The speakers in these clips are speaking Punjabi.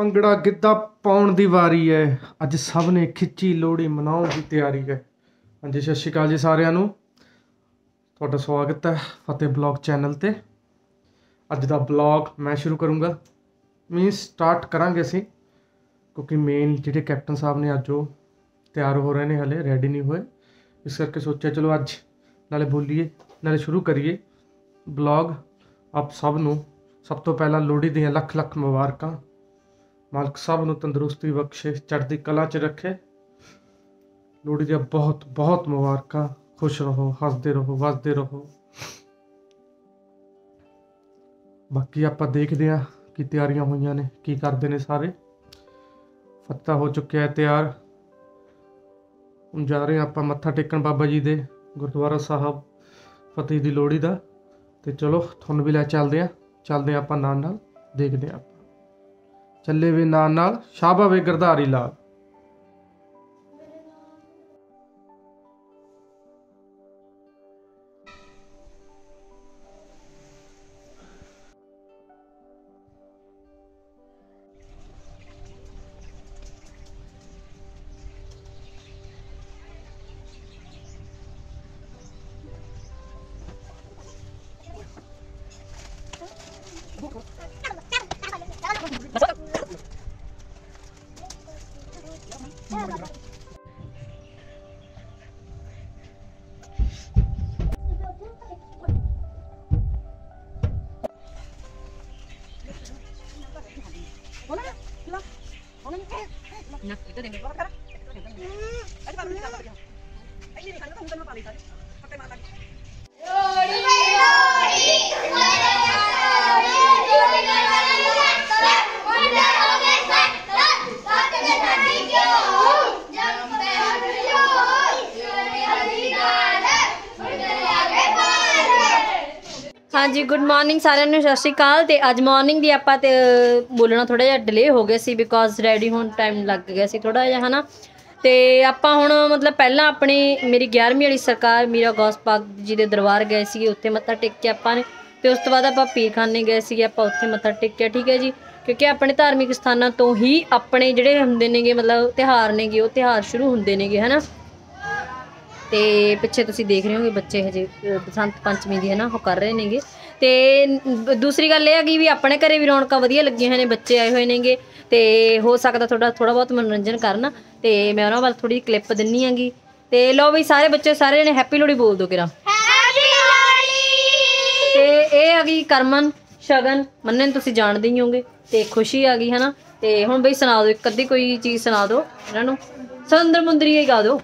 ਭੰਗੜਾ ਗਿੱਧਾ ਪਾਉਣ ਦੀ ਵਾਰੀ ਹੈ। ਅੱਜ ਸਭ ਨੇ ਖਿੱਚੀ ਲੋਹੜੀ ਮਨਾਉਣ ਦੀ ਤਿਆਰੀ ਹੈ। ਹਾਂਜੀ, ਸਤਿ ਸ਼੍ਰੀ ਅਕਾਲ ਜੀ ਸਾਰਿਆਂ ਨੂੰ। ਤੁਹਾਡਾ ਸਵਾਗਤ ਹੈ ਫਤਿਹ ਬਲੌਗ ਚੈਨਲ ਤੇ। ਅੱਜ ਦਾ ਬਲੌਗ ਮੈਂ ਸ਼ੁਰੂ ਕਰੂੰਗਾ। ਮੀਨ ਸਟਾਰਟ ਕਰਾਂਗੇ ਅਸੀਂ, ਕਿਉਂਕਿ ਮੇਨ ਜਿਹੜੇ ਕੈਪਟਨ ਸਾਹਿਬ ਨੇ ਅੱਜ ਉਹ ਤਿਆਰ ਹੋ ਰਹੇ ਨੇ ਹਲੇ ਰੈਡੀ ਨਹੀਂ ਹੋਏ। ਇਸ ਕਰਕੇ ਸੋਚਿਆ ਚਲੋ ਅੱਜ ਨਾਲੇ ਬੋਲੀਏ, ਨਾਲੇ ਸ਼ੁਰੂ ਕਰੀਏ। ਬਲੌਗ ਆਪ ਸਭ ਨੂੰ ਸਭ ਤੋਂ ਪਹਿਲਾਂ ਲੋਹੜੀ ਦੀਆਂ ਲੱਖ ਲੱਖ ਮੁਬਾਰਕਾਂ। ਮਾਲਕ ਸਭ ਨੂੰ ਤੰਦਰੁਸਤੀ ਬਖਸ਼ੇ, ਚੜ੍ਹਦੀ ਕਲਾ 'ਚ ਰੱਖੇ। ਲੋਹੜੀ ਦੀਆਂ ਬਹੁਤ ਬਹੁਤ ਮੁਬਾਰਕਾਂ। ਖੁਸ਼ ਰਹੋ, ਹੱਸਦੇ ਰਹੋ, ਵਸਦੇ ਰਹੋ। ਬਾਕੀ ਆਪਾਂ ਦੇਖਦੇ ਹਾਂ ਕੀ ਤਿਆਰੀਆਂ ਹੋਈਆਂ ਨੇ, ਕੀ ਕਰਦੇ ਨੇ ਸਾਰੇ। ਫੱਤਾ ਹੋ ਚੁੱਕਿਆ ਹੈ, ਤਿਆਰ। ਹੁਣ ਜਾ ਰਹੇ ਹਾਂ ਆਪਾਂ ਮੱਥਾ ਟੇਕਣ ਬਾਬਾ ਜੀ ਦੇ ਗੁਰਦੁਆਰਾ ਸਾਹਿਬ, ਫਤਿਹ ਦੀ ਲੋਹੜੀ ਦਾ। ਤੇ ਚਲੋ, ਤੁਹਾਨੂੰ ਵੀ ਲੈ ਚੱਲਦੇ ਆ ਚੱਲਦੇ ਹਾਂ ਆਪਾਂ ਨਾਲ ਨਾਲ ਦੇਖਦੇ ਹਾਂ ਚੱਲੇ ਵੇ ਨਾਲ ਨਾਲ ਸ਼ਾਬਾ ਵੇ ਗਰਧਾਰੀ ਲਾਲ। ਹਾਂਜੀ ਗੁੱਡ ਮਾਰਨਿੰਗ ਸਾਰਿਆਂ ਨੂੰ, ਸਤਿ ਸ਼੍ਰੀ ਅਕਾਲ। ਤੇ ਅੱਜ ਮਾਰਨਿੰਗ ਦੀ ਆਪਾਂ ਤੇ ਬੋਲਣਾ ਥੋੜਾ ਜਿਹਾ ਡਿਲੇ ਹੋ ਗਿਆ ਸੀ ਬਿਕੋਜ਼ ਰੈਡੀ ਹੋਣ ਟਾਈਮ ਲੱਗ ਗਿਆ ਸੀ ਥੋੜਾ ਜਿਹਾ, ਹਨਾ? ਤੇ ਆਪਾਂ ਹੁਣ ਮਤਲਬ ਪਹਿਲਾਂ ਆਪਣੀ, ਮੇਰੀ 11ਵੀਂ ਵਾਲੀ ਸਰਕਾਰ, ਮੀਰਾ ਗੌਸ ਪਾਕ ਜੀ ਦੇ ਦਰਬਾਰ ਗਏ ਸੀਗੇ, ਉੱਥੇ ਮੱਥਾ ਟੇਕ ਕੇ ਆਪਾਂ ਨੇ। ਤੇ ਉਸ ਤੋਂ ਬਾਅਦ ਆਪਾਂ ਪੀਰਖਾਨੇ ਗਏ ਸੀਗੇ, ਆਪਾਂ ਉੱਥੇ ਮੱਥਾ ਟੇਕਿਆ ਠੀਕ ਹੈ ਜੀ? ਕਿਉਂਕਿ ਆਪਣੇ ਧਾਰਮਿਕ ਸਥਾਨਾਂ ਤੋਂ ਹੀ ਆਪਣੇ ਜਿਹੜੇ ਹੁੰਦੇ ਨੇਗੇ, ਮਤਲਬ ਤਿਹਾਰ ਨੇਗੇ, ਉਹ ਤਿਹਾਰ ਸ਼ੁਰੂ ਹੁੰਦੇ ਨੇਗੇ, ਹਨਾ? ਤੇ ਪਿੱਛੇ ਤੁਸੀਂ ਦੇਖ ਰਹੇ ਹੋਗੇ ਬੱਚੇ ਹਜੇ ਬਸੰਤ ਪੰਚਮੀ ਦੀ ਹੈ ਨਾ ਉਹ ਕਰ ਰਹੇ ਨੇਗੇ। ਤੇ ਦੂਸਰੀ ਗੱਲ ਇਹ ਹੈਗੀ ਵੀ ਆਪਣੇ ਘਰੇ ਵੀ ਰੌਣਕਾਂ ਵਧੀਆ ਲੱਗੀਆਂ ਨੇ ਬੱਚੇ ਆਏ ਹੋਏ ਨੇਗੇ ਤੇ ਹੋ ਸਕਦਾ ਤੁਹਾਡਾ ਥੋੜਾ ਬਹੁਤ ਮਨੋਰੰਜਨ ਕਰਨ ਤੇ ਮੈਂ ਉਹਨਾਂ ਵੱਲ ਥੋੜੀ ਕਲਿੱਪ ਦਿੰਨੀ ਆਂਗੀ ਤੇ ਲਓ ਵੀ ਸਾਰੇ ਬੱਚੇ ਸਾਰੇ ਜਣੇ ਹੈਪੀ ਲੋਹੜੀ ਬੋਲ ਦੋ ਕਿਰਾ। ਤੇ ਇਹ ਆ ਗਈ ਕਰਮਨ ਸ਼ਗਨ ਮੰਨੇ ਨੂੰ ਤੁਸੀਂ ਜਾਣਦੇ ਹੀ ਹੋਗੇ ਤੇ ਖੁਸ਼ੀ ਆ ਗਈ ਹਨਾ? ਤੇ ਹੁਣ ਬਈ ਸੁਣਾ ਦਿਓ ਇੱਕ ਅੱਧੀ ਕੋਈ ਚੀਜ਼ ਸੁਣਾ ਦਿਓ ਇਹਨਾਂ ਨੂੰ। ਸੁੰਦਰ ਮੁੰਦਰੀ ਹੀ ਗਾ ਦਿਓ।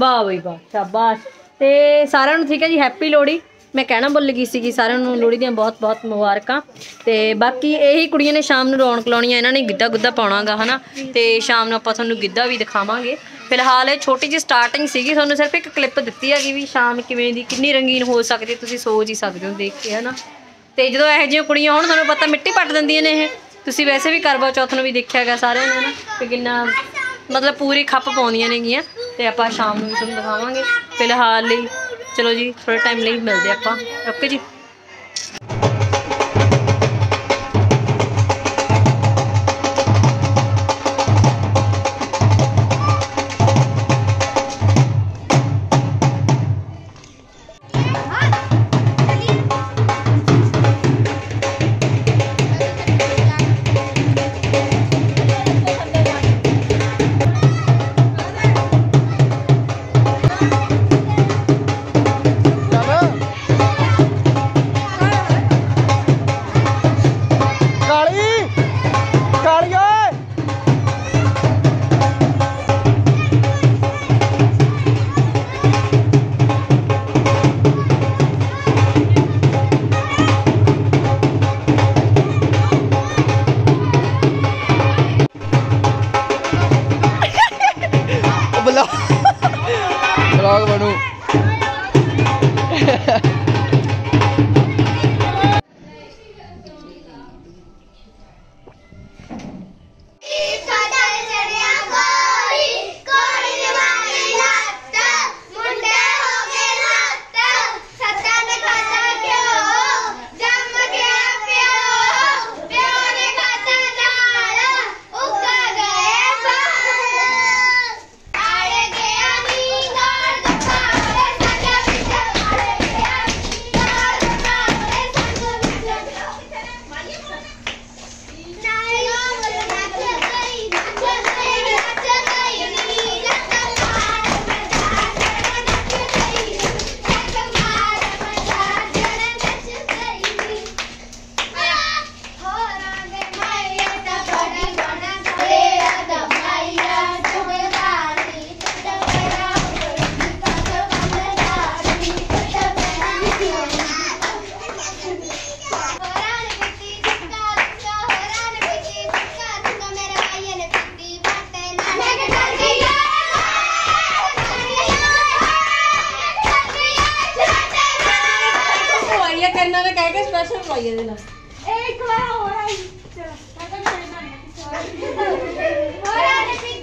ਵਾਹ ਬਈ ਵਾਹ, ਸ਼ਾਬਾਸ਼। ਤੇ ਸਾਰਿਆਂ ਨੂੰ ਠੀਕ ਹੈ ਜੀ ਹੈਪੀ ਲੋਹੜੀ। ਮੈਂ ਕਹਿਣਾ ਭੁੱਲ ਗਈ ਸੀਗੀ, ਸਾਰਿਆਂ ਨੂੰ ਲੋਹੜੀ ਦੀਆਂ ਬਹੁਤ-ਬਹੁਤ ਮੁਬਾਰਕਾਂ। ਤੇ ਬਾਕੀ ਇਹੀ ਕੁੜੀਆਂ ਨੇ ਸ਼ਾਮ ਨੂੰ ਰੌਣਕ ਲਾਉਣੀ ਆ, ਇਹਨਾਂ ਨੇ ਗਿੱਧਾ ਗੁੱਧਾ ਪਾਉਣਾਗਾ, ਹਨਾ? ਤੇ ਸ਼ਾਮ ਨੂੰ ਆਪਾਂ ਤੁਹਾਨੂੰ ਗਿੱਧਾ ਵੀ ਦਿਖਾਵਾਂਗੇ। ਫਿਲਹਾਲ ਇਹ ਛੋਟੀ ਜਿਹੀ ਸਟਾਰਟਿੰਗ ਸੀਗੀ, ਤੁਹਾਨੂੰ ਸਿਰਫ ਇੱਕ ਕਲਿੱਪ ਦਿੱਤੀ ਹੈਗੀ ਵੀ ਸ਼ਾਮ ਕਿਵੇਂ ਦੀ, ਕਿੰਨੀ ਰੰਗੀਨ ਹੋ ਸਕਦੀ, ਤੁਸੀਂ ਸੋਚ ਹੀ ਸਕਦੇ ਹੋ, ਦੇਖ ਕੇ, ਹਨਾ? ਤੇ ਜਦੋਂ ਇਹੋ ਜਿਹੀਆਂ ਕੁੜੀਆਂ ਹੋਣ ਤੁਹਾਨੂੰ ਪਤਾ ਮਿੱਟੀ ਪੱਟ ਦਿੰਦੀਆਂ ਨੇ ਇਹ। ਤੁਸੀਂ ਵੈਸੇ ਵੀ ਕਰਵਾ ਚੌਥ ਨੂੰ ਵੀ ਦੇਖਿਆ ਗਿਆ ਸਾਰਿਆਂ ਨੇ, ਹਨਾ? ਕਿ ਕਿੰਨਾ ਮਤਲਬ ਪੂਰੀ ਖੱਪ ਪਾਉਂਦੀਆਂ ਨੇਗੀਆਂ। ਤੇ ਆਪਾਂ ਸ਼ਾਮ ਨੂੰ ਵੀ ਤੁਹਾਨੂੰ ਦਿਖਾਵਾਂਗੇ। ਫਿਲਹਾਲ ਲਈ, ਚਲੋ ਜੀ ਥੋੜੇ ਟਾਈਮ ਲਈ ਮਿਲਦੇ ਆਪਾਂ। ਓਕੇ ਜੀ। ਉਹਨਾਂ ਨੇ ਕਹਿ ਕੇ ਸਪੈਸ਼ਲ ਪਾਈ ਇਹਦੇ ਨਾਲ। ਇਹ ਇੱਕ ਵਾਰ ਹੋਰ ਆਈ। ਚਲੋ ਮੈਂ ਤਾਂ ਛੱਡ ਦਾਂ ਹੋਰ ਆ ਦੇ ਪਿੰਗ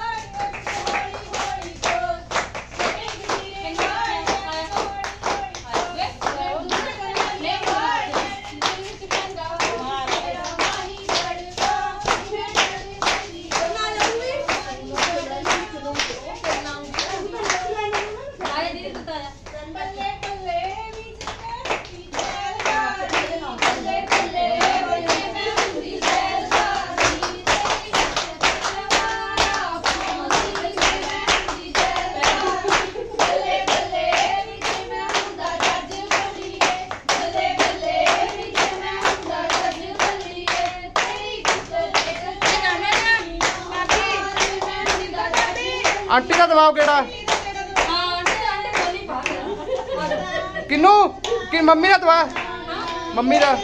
ਆਂਟੀ ਦਾ ਦਬਾਅ ਕਿਹੜਾ? ਕਿੰਨੂ? ਕਿ ਮੰਮੀ ਦਾ ਦਬਾਅ? ਮੰਮੀ ਦਾ?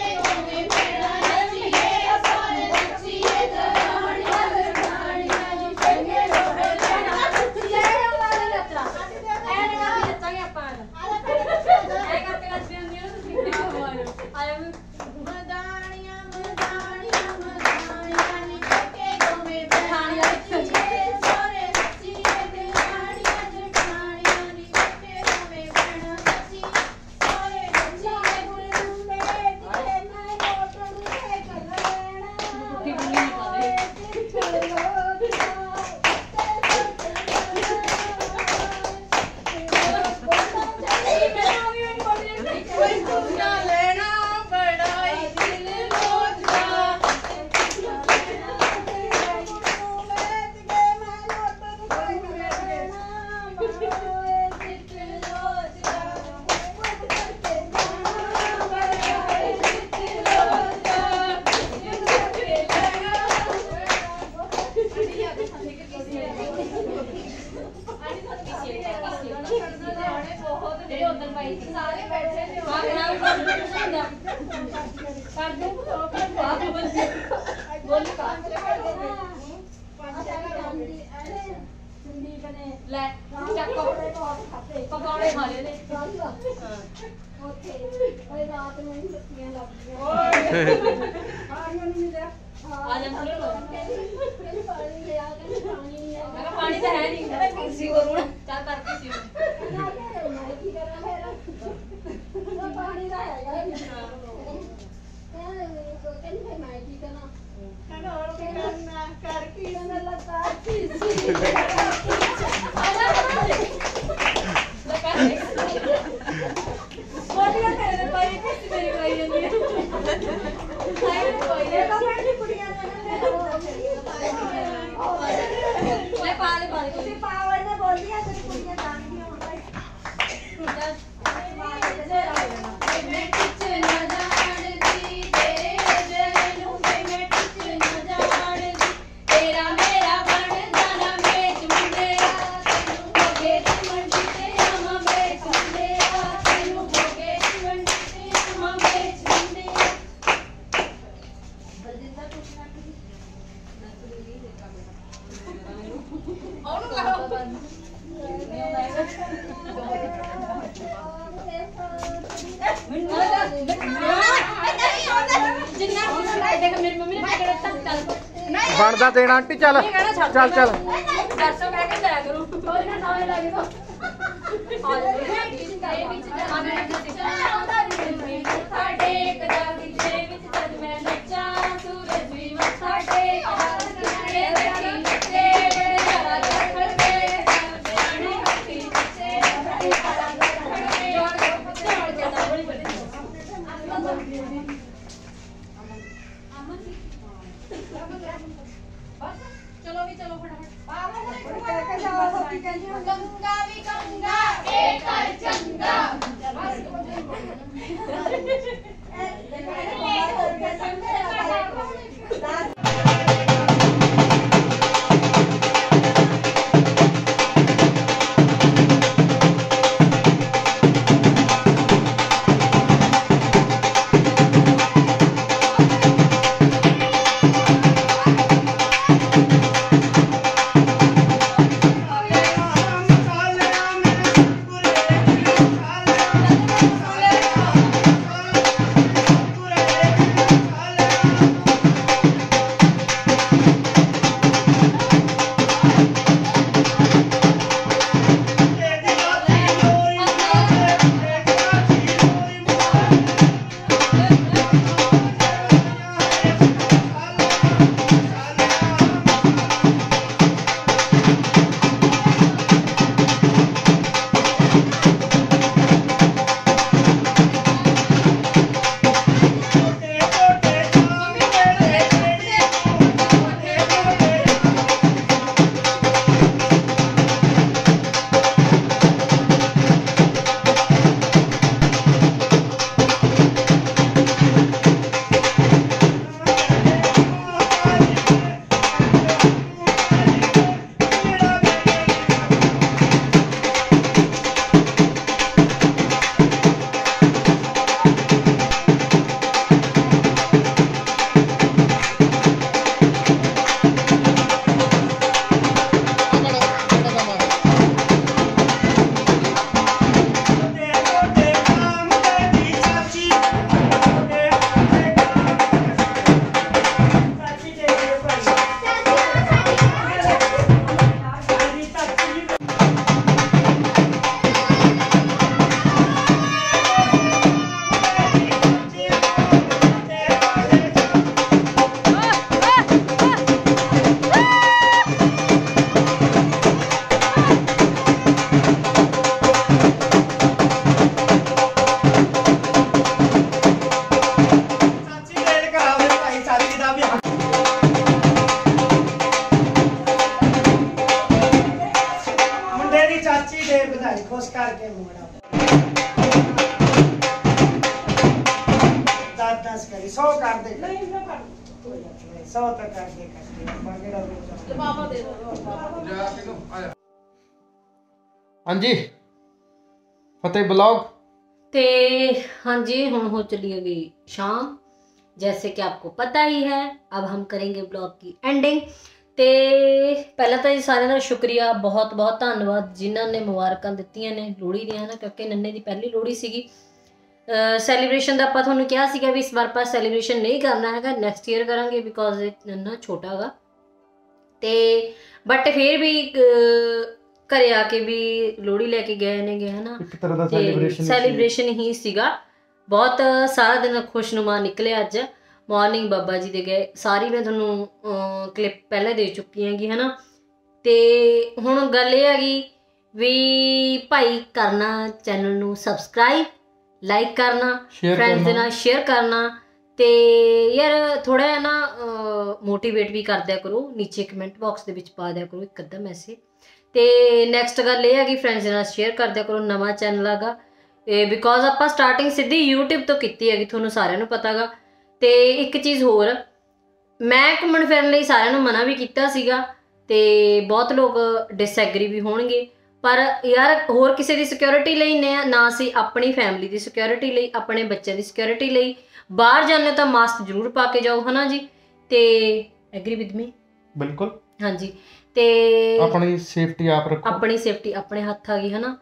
ਕਰ ਸੀ ਵਰੁਣ। ਚੱਲ ਕਰਕੇ ਸੀ। ਪਾਣੀ ਦਾ ਹੈਗਾ ਇਹ ਕਹਿੰਦੇ ਮੈਂ ਕੀ ਕਰਾਂ? ਕਹਿੰਦਾ ਹੋਰ ਕੀ ਕਰਨਾ? ਕਰ ਕੀ ਨਾ ਲੱਤਾਂ ਕੀ ਸੀ। ਜਿੰਨਾ ਹੁੰਦਾ ਦੇਖ ਮੇਰੀ ਮੰਮੀ ਨੇ ਕਿਹੜਾ ਤੱਕ ਚੱਲ। ਬਣਦਾ ਦੇਣਾ ਆਂਟੀ ਚੱਲ। ਚੱਲ ਚੱਲ। ਦੱਸੋ ਕਹਿ ਕੇ ਜਾਇਆ ਕਰੋ? ਹੋਰ ਨਾ ਨਾਲੇ ਲੱਗੇ ਤਾਂ ਆ ਜਾ ਇਹ ਵਿੱਚ ਆ ਸਾਡੇ ਕਦਾਂ ਦੇ ਵਿੱਚ ਜਦ ਮੈਂ ਨੱਚਾਂ ਸੂਰਜ ਵੀ ਮੱਥਾ ਟੇਕਦਾ। ਚਲੋ ਵੀ ਚਲੋ ਫਟਾਫਟ। ਗੰਗਾ ਵੀ ਗੰਗਾ ਫਤਿਹ ਬਲੌਗ ਤੇ ਹਾਂਜੀ ਹੁਣ ਹੋ चली अभी शाम जैसे कि आपको पता ही है अब हम करेंगे ब्लॉग की एंडिंग ਤੇ ਪਹਿਲਾਂ ਤਾਂ ਜੀ ਸਾਰਿਆਂ ਦਾ ਸ਼ੁਕਰੀਆ ਬਹੁਤ ਬਹੁਤ ਧੰਨਵਾਦ ਜਿਨ੍ਹਾਂ ਨੇ ਮੁਬਾਰਕਾਂ ਦਿੱਤੀਆਂ ਨੇ ਲੋਹੜੀ ਦੀਆਂ ਨਾ ਕਿਉਂਕਿ ਨੰਨੇ ਦੀ ਪਹਿਲੀ ਲੋਹੜੀ ਸੀਗੀ ਸੈਲੀਬ੍ਰੇਸ਼ਨ ਦਾ ਆਪਾਂ ਤੁਹਾਨੂੰ ਕਿਹਾ ਸੀਗਾ ਵੀ ਇਸ ਵਾਰ ਆਪਾਂ ਸੈਲੀਬ੍ਰੇਸ਼ਨ ਨਹੀਂ ਕਰਨਾ ਹੈਗਾ ਨੈਕਸਟ ਈਅਰ ਕਰਾਂਗੇ ਬਿਕੋਜ਼ ਇਹ ਨੰਨਾ ਛੋਟਾ ਹੈਗਾ ਤੇ ਬਟ ਫਿਰ ਵੀ ਅਹ, ਘਰੇ ਆ ਕੇ ਵੀ ਲੋਹੜੀ ਲੈ ਕੇ ਗਏ ਨੇਗੇ ਹਨਾ। ਇੱਕ ਤਰ੍ਹਾਂ ਦਾ ਸੈਲੀਬ੍ਰੇਸ਼ਨ ਸੈਲੀਬ੍ਰੇਸ਼ਨ ਹੀ ਸੀਗਾ। ਬਹੁਤ ਸਾਰਾ ਦਿਨ ਖੁਸ਼ਨੁਮਾ ਨਿਕਲਿਆ ਅੱਜ। ਮਾਰਨਿੰਗ ਬਾਬਾ ਜੀ ਦੇ ਗਏ। ਸਾਰੀ ਮੈਂ ਤੁਹਾਨੂੰ ਕਲਿੱਪ ਪਹਿਲੇ ਦੇ ਚੁੱਕੀ ਹੈਗੀ ਹਨਾ। ਤੇ ਹੁਣ ਗੱਲ ਇਹ ਹੈਗੀ ਵੀ ਭਾਈ ਕਰਨਾ ਚੈਨਲ ਨੂੰ ਸਬਸਕ੍ਰਾਈਬ ਲਾਈਕ ਕਰਨਾ ਫਰੈਂਡਸ ਦੇ। ਨਾਲ ਸ਼ੇਅਰ ਕਰਨਾ। ਤੇ ਯਾਰ ਥੋੜਾ ਜਿਹਾ ਨਾ ਮੋਟੀਵੇਟ ਵੀ ਕਰ ਦਿਆ ਕਰੋ। ਨੀਚੇ ਕਮੈਂਟ ਬਾਕਸ ਦੇ ਵਿੱਚ ਪਾ ਦਿਆ ਕਰੋ। ਇੱਕ ਅੱਧਾ ਮੈਸੇਜ ਤੇ ਨੈਕਸਟ ਗੱਲ ਇਹ ਹੈ ਕਿ ਫਰੈਂਡਸ ਨਾਲ ਸ਼ੇਅਰ ਕਰ ਦਿਆ ਕਰੋ ਨਵਾਂ ਚੈਨਲ ਹੈਗਾ ਇਹ ਬਿਕੋਜ਼ ਆਪਾਂ ਸਟਾਰਟਿੰਗ ਸਿੱਧੀ YouTube ਤੋਂ ਕੀਤੀ ਹੈਗੀ ਤੁਹਾਨੂੰ ਸਾਰਿਆਂ ਨੂੰ ਪਤਾਗਾ। ਤੇ ਇੱਕ ਚੀਜ਼ ਹੋਰ ਮੈਂ ਘੁੰਮਣ ਫਿਰਨ ਲਈ ਸਾਰਿਆਂ ਨੂੰ ਮਨਾ ਵੀ ਕੀਤਾ ਸੀਗਾ ਤੇ ਬਹੁਤ ਲੋਕ ਡਿਸਐਗਰੀ ਵੀ ਹੋਣਗੇ। ਪਰ ਯਾਰ ਹੋਰ ਕਿਸੇ ਦੀ ਸਿਕਿਉਰਿਟੀ ਲਈ ਨੇ ਨਾ ਸੀ ਆਪਣੀ ਫੈਮਿਲੀ ਦੀ ਸਿਕਿਉਰਿਟੀ ਲਈ ਆਪਣੇ ਬੱਚਿਆਂ ਦੀ ਸਿਕਿਉਰਿਟੀ ਲਈ। ਬਾਹਰ ਹੋ ਤਾਂ ਮਾਸਕ ਜ਼ਰੂਰ ਪਾ ਕੇ ਜਾਓ ਹਨਾ ਜੀ? ਤੇ ਐਗਰੀ ਵਿਦ ਮੀ ਬਿਲਕੁਲ। ਹਾਂਜੀ। ਤੇ ਆਪਣੀ ਸੇਫਟੀ ਆਪ ਰੱਖੋ। ਆਪਣੀ ਸੇਫਟੀ ਆਪਣੇ ਹੱਥ ਆ ਗਈ ਹਨਾ?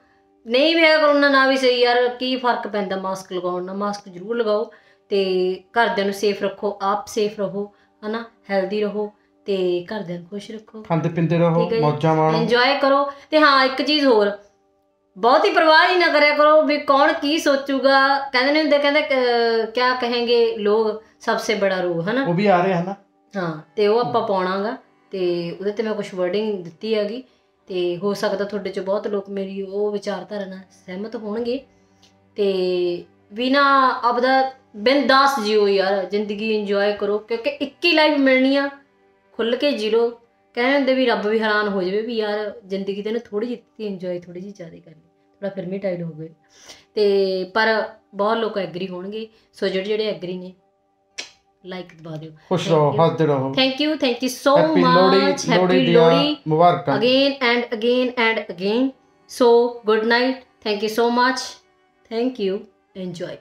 ਨਹੀਂ ਵੀ ਕਰੋਨਾ ਨਾ ਵੀ ਸਹੀ ਯਾਰ ਕੀ ਫ਼ਰਕ ਪੈਂਦਾ ਮਾਸਕ ਲਗਾਉਣ ਨਾਲ? ਮਾਸਕ ਜ਼ਰੂਰ ਲਗਾਓ ਤੇ ਘਰਦਿਆਂ ਨੂੰ ਸੇਫ ਰੱਖੋ ਆਪ ਸੇਫ ਰਹੋ ਹਨਾ? ਹੈਲਦੀ ਰਹੋ ਤੇ ਘਰਦਿਆਂ ਨੂੰ ਖੁਸ਼ ਰੱਖੋ। ਖਾਂਦੇ ਪਿੰਦੇ ਰਹੋ। ਮੌਜਾਂ ਮਾਣੋ। ਇੰਜੋਏ ਕਰੋ ਤੇ ਹਾਂ ਇੱਕ ਚੀਜ਼ ਹੋਰ ਬਹੁਤ ਹੀ ਪਰਵਾਹ ਹੀ ਨਾ ਕਰਿਆ ਕਰੋ ਵੀ ਕੌਣ ਕੀ ਸੋਚੂਗਾ। ਕਹਿੰਦੇ ਨੇ ਹੁੰਦੇ ਕਹਿੰਦੇ ਅਹ, ਕਿਆ ਕहेंगे ਲੋਗ ਸਭਸੇ ਬੜਾ ਰੋਗ ਹਨਾ? ਉਹ ਵੀ ਆ ਰਿਹਾ ਹੈ ਨਾ ਹਾਂ ਤੇ ਉਹ ਆਪਾਂ ਪਾਉਣਾਗਾ। ਤੇ ਉਹਦੇ ਤੇ ਮੈਂ ਕੁਝ ਵਰਡਿੰਗ ਦਿੱਤੀ ਹੈਗੀ ਤੇ ਹੋ ਸਕਦਾ ਤੁਹਾਡੇ ਚ ਬਹੁਤ ਲੋਕ ਮੇਰੀ ਉਹ ਵਿਚਾਰਧਾਰਾ ਨਾਲ ਸਹਿਮਤ ਹੋਣਗੇ। ਤੇ ਵੀ ਆਪਦਾ ਬਿੰਦਾਸ ਜਿਓ ਯਾਰ, ਜ਼ਿੰਦਗੀ ਇੰਜੋਏ ਕਰੋ, ਕਿਉਂਕਿ ਇੱਕ ਹੀ ਲਾਈਫ ਮਿਲਣੀ ਆ, ਖੁੱਲ ਕੇ ਜੀ ਲਓ। ਕਹਿੰਦੇ ਹੁੰਦੇ ਵੀ ਰੱਬ ਵੀ ਹੈਰਾਨ ਹੋ ਜਾਵੇ ਵੀ ਯਾਰ ਜ਼ਿੰਦਗੀ ਤੇ ਨਾ ਥੋੜੀ ਜਿਹੀ ਇੰਜੋਏ ਥੋੜੀ ਜਿਹੀ ਜ਼ਿਆਦਾ ਕਰਨੀ ਥੋੜਾ ਫਿਲਮੀ ਟਾਈਡ ਹੋ ਗਏ। ਤੇ ਪਰ ਬਹੁਤ ਲੋਕ ਐਗਰੀ ਹੋਣਗੇ। ਸੋ ਜਿਹੜੇ ਜਿਹੜੇ ਐਗਰੀ ਨੇ ਲਾਈਕ ਦਬਾ ਦਿਓ ਖੁਸ਼ ਰਹੋ ਹੱਸਦੇ ਰਹੋ thank you thank you so happy Lohri ਮੁਬਾਰਕਾਂ again and again and again so good night thank you so much thank you enjoy